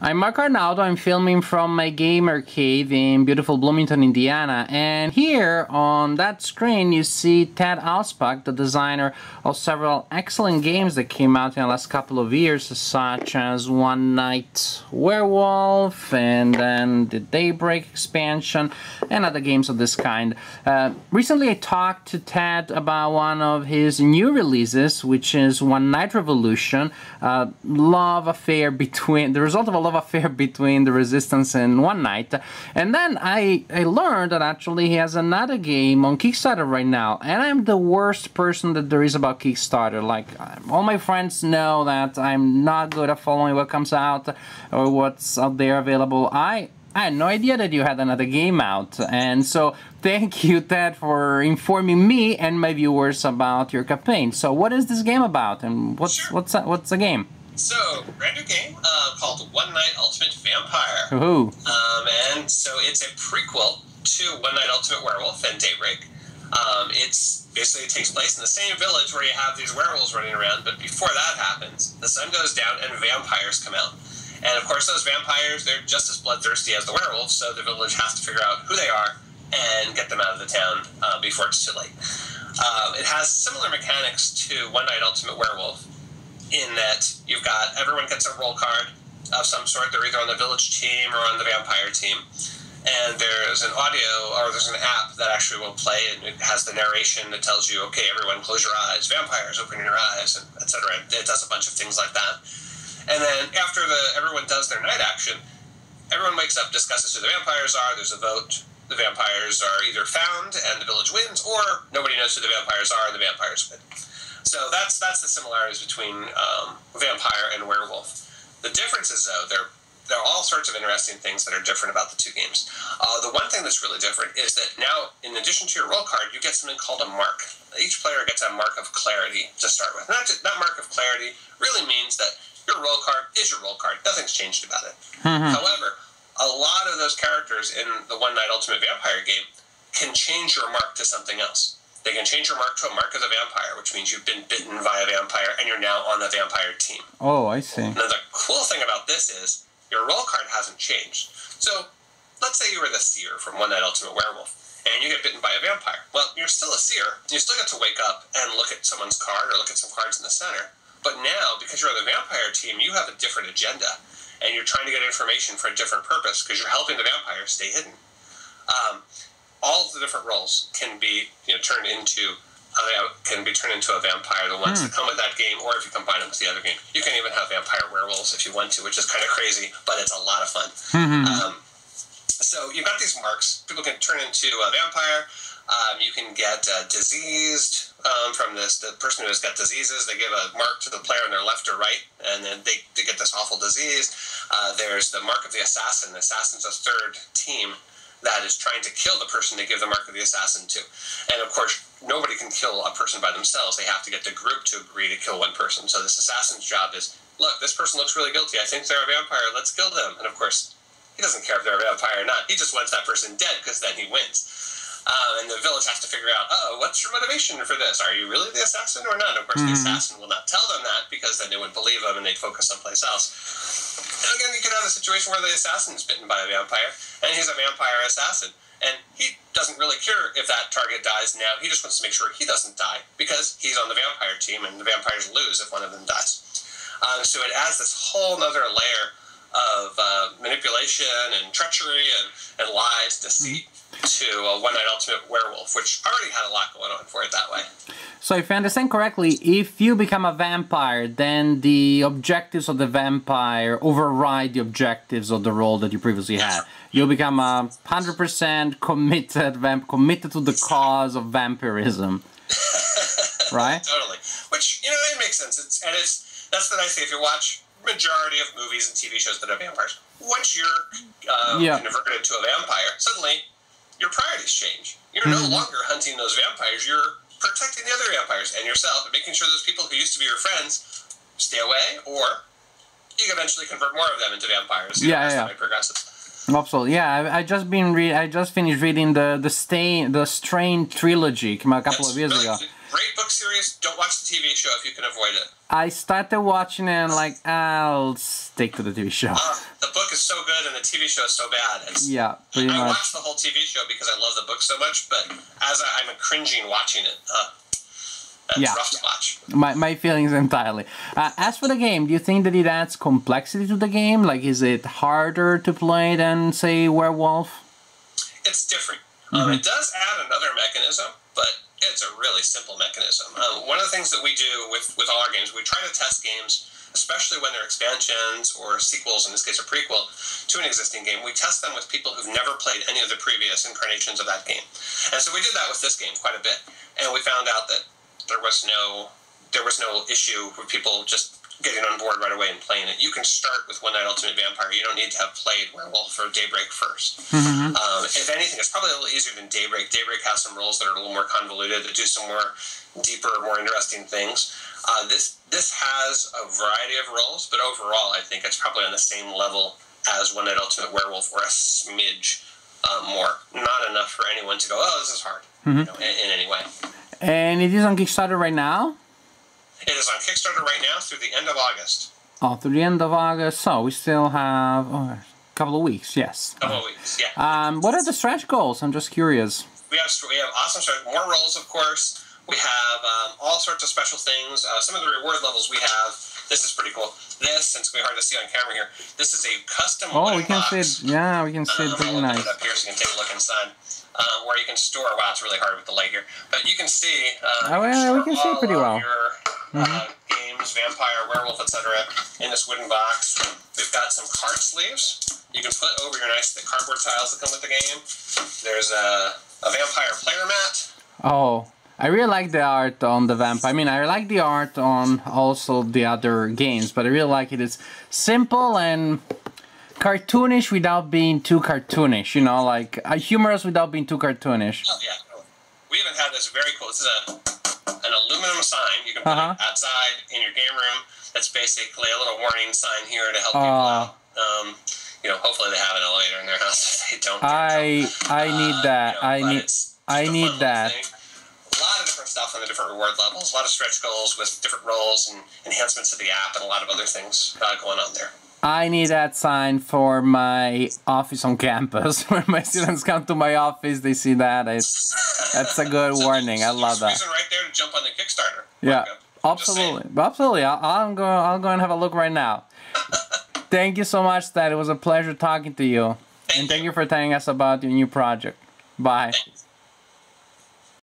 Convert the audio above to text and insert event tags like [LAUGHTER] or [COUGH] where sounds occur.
I'm Marco Arnaudo. I'm filming from my gamer cave in beautiful Bloomington, Indiana. And here on that screen you see Ted Alspach, the designer of several excellent games that came out in the last couple of years, such as One Night Werewolf and then the Daybreak expansion and other games of this kind. Uh, recently I talked to Ted about one of his new releases, which is One Night Revolution, uh, love affair between, the result of a love affair between the Resistance and One Night. And then I, I learned that actually he has another game on Kickstarter right now. And I'm the worst person that there is about Kickstarter. Like, all my friends know that I'm not good at following what comes out or what's out there available. I I had no idea that you had another game out, and so thank you, Ted, for informing me and my viewers about your campaign. So, what is this game about, and what's Sure. what's what's the game? So, brand new game uh, called One Night Ultimate Vampire. Ooh, Um, and so it's a prequel to One Night Ultimate Werewolf and Daybreak. Um, it's basically it takes place in the same village where you have these werewolves running around, but before that happens, the sun goes down and vampires come out. And of course, those vampires, they're just as bloodthirsty as the werewolves, so the village has to figure out who they are and get them out of the town uh, before it's too late. Um, it has similar mechanics to One Night Ultimate Werewolf in that you've got everyone gets a role card of some sort. They're either on the village team or on the vampire team. And there's an audio or there's an app that actually will play and it has the narration that tells you, okay, everyone close your eyes, vampires, open your eyes, and etc. It does a bunch of things like that. And then after the everyone does their night action, everyone wakes up, discusses who the vampires are. There's a vote. The vampires are either found and the village wins, or nobody knows who the vampires are and the vampires win. So that's that's the similarities between um, vampire and werewolf. The differences, though, there there are all sorts of interesting things that are different about the two games. Uh, the one thing that's really different is that now, in addition to your role card, you get something called a mark. Each player gets a mark of clarity to start with. Not just, that mark of clarity really means that your role card is your role card. Nothing's changed about it. However, a lot of those characters in the One Night Ultimate Vampire game can change your mark to something else. They can change your mark to a mark of the vampire, which means you've been bitten by a vampire and you're now on the vampire team. oh, I see. Now, the cool thing about this is your role card hasn't changed. So, let's say you were the seer from One Night Ultimate Werewolf, and you get bitten by a vampire. Well, you're still a seer. You still get to wake up and look at someone's card or look at some cards in the center. But now, because you're on the vampire team, you have a different agenda, and you're trying to get information for a different purpose because you're helping the vampire stay hidden. Um, all of the different roles can be you know turned into uh, can be turned into a vampire. The ones that come with that game, or if you combine them with the other game, you can even have vampire werewolves if you want to, which is kind of crazy, but it's a lot of fun. Um, so you've got these marks. People can turn into a vampire. Um, you can get uh, diseased um, from this. The person who has got diseases, they give a mark to the player on their left or right, and then they, they get this awful disease. Uh, there's the mark of the assassin. The assassin's a third team that is trying to kill the person they give the mark of the assassin to. And of course, nobody can kill a person by themselves. They have to get the group to agree to kill one person. So this assassin's job is, look, this person looks really guilty. I think they're a vampire. Let's kill them. And of course, he doesn't care if they're a vampire or not. He just wants that person dead because then he wins. Um, and the village has to figure out, oh, what's your motivation for this? Are you really the assassin or not? Of course, the assassin will not tell them that because then they wouldn't believe him and they'd focus someplace else. And again, you could have a situation where the assassin is bitten by a vampire and he's a vampire assassin. And he doesn't really care if that target dies now. He just wants to make sure he doesn't die because he's on the vampire team and the vampires lose if one of them dies. Um, so it adds this whole other layer of uh, manipulation and treachery and, and lies, deceit to a One Night Ultimate Werewolf, which already had a lot going on for it that way. So if I understand correctly, if you become a vampire, then the objectives of the vampire override the objectives of the role that you previously had. You become a hundred percent committed vamp, committed to the cause of vampirism, [LAUGHS] right? Totally. Which you know it makes sense. It's and it's that's the nice thing if you watch majority of movies and TV shows that have vampires. Once you're uh, Yeah. converted into a vampire, suddenly your priorities change. You're no mm-hmm. longer hunting those vampires. You're protecting the other vampires and yourself, and making sure those people who used to be your friends stay away, or you can eventually convert more of them into vampires. you know, Yeah, yeah. progresses. Absolutely. Yeah, I, I just been re- I just finished reading the the Stain the Strain trilogy came out a couple It's of years ago. Great book series. Don't watch the TV show if you can avoid it. I started watching it and like I'll stick to the TV show. Uh, the book is so good and the TV show is so bad. It's, Yeah, pretty I much. watched the whole TV show because I love the book so much, but as I, I'm cringing watching it, uh, that's Yeah. rough to watch. My, my feelings entirely. Uh, as for the game, do you think that it adds complexity to the game? Like, is it harder to play than, say, Werewolf? It's different. Mm-hmm. Um, it does add another mechanism, but it's a really simple mechanism. Um, one of the things that we do with, with all our games, we try to test games, especially when they're expansions or sequels, in this case a prequel, to an existing game. We test them with people who've never played any of the previous incarnations of that game. And so we did that with this game quite a bit. And we found out that there was no there was no issue with people just getting on board right away and playing it. You can start with One Night Ultimate Vampire. You don't need to have played Werewolf or Daybreak 1st Um, if anything, it's probably a little easier than Daybreak. Daybreak has some rules that are a little more convoluted that do some more deeper, more interesting things. Uh, this this has a variety of roles, but overall, I think it's probably on the same level as One Night Ultimate Werewolf, or a smidge uh, more. Not enough for anyone to go, "Oh, this is hard," you know, in, in any way. And it is on Kickstarter right now? It is on Kickstarter right now through the end of August. Oh, through the end of August. So we still have oh, a couple of weeks, yes. Couple of weeks, yeah. Um, what are the stretch goals? I'm just curious. we have we have awesome stretch, More roles, of course. We have um, all sorts of special things. Uh, some of the reward levels we have. This is pretty cool. This, it's gonna hard to see on camera here. This is a custom. Oh, we can see it. Yeah, we can see it Um, pretty I'll open nice. it up here so you can take a look inside. Uh, where you can store. Wow, it's really hard with the light here, but you can see. Uh, Oh, yeah, we can see pretty well. Mm-hmm. Uh, games, vampire, werewolf, etc. In this wooden box. We've got some card sleeves. You can put over your nice thick cardboard tiles that come with the game. There's a, a vampire player mat. Oh, I really like the art on the vamp. I mean, I like the art on also the other games, but I really like it. It's simple and cartoonish without being too cartoonish. You know, like uh, humorous without being too cartoonish. Oh yeah. We even have this very cool. This is a aluminum sign you can put Uh-huh. it outside in your game room. That's basically a little warning sign here to help Aw. people out. Um, you know, hopefully they have an elevator in their [LAUGHS] house. If they don't, I I Uh, need that. you know, I need I need that. thing. A lot of different stuff on the different reward levels. A lot of stretch goals with different roles and enhancements to the app, and a lot of other things uh, going on there. I need that sign for my office on campus. [LAUGHS] When my students come to my office, they see that. It's that's a good [LAUGHS] So warning. I love that. right jump on the Kickstarter. Yeah. Absolutely, absolutely. I'll, I'll go. I'll go and have a look right now. [LAUGHS] thank you so much, Ted. It was a pleasure talking to you, and thank you for telling us about your new project. Bye. Thank you.